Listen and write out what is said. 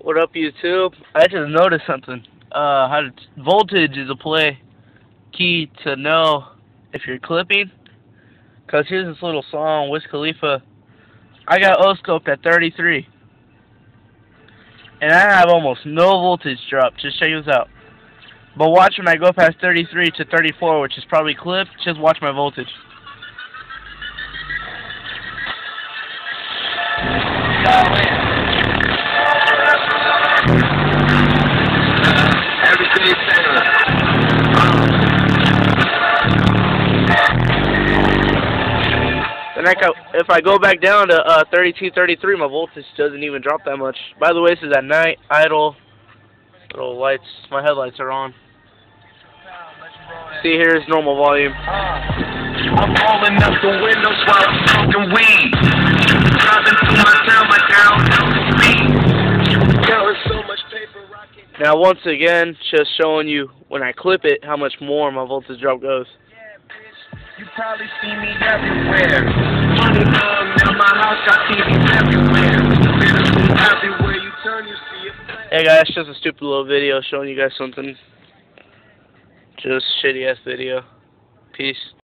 What up, YouTube? I just noticed something. Uh, how to, voltage is a play key to know if you're clipping. Cause here's this little song, Wiz Khalifa. I got O-scoped at 33, and I have almost no voltage drop. Just check this out. But watch when I go past 33 to 34, which is probably clipped. Just watch my voltage. Then I if I go back down to uh, 32, 33, my voltage doesn't even drop that much. By the way, this is at night, idle, little lights, my headlights are on. See, here's normal volume. I'm rolling up the windows while I'm smoking weed. Driving through my town like I don't know the speed. Counting so much paper rocking. Now, once again, just showing you when I clip it how much more my voltage drop goes. You probably see me everywhere. Money long, now my house got TVs everywhere. Everywhere you turn, you see it. Hey guys, just a stupid little video showing you guys something. Just shitty ass video. Peace.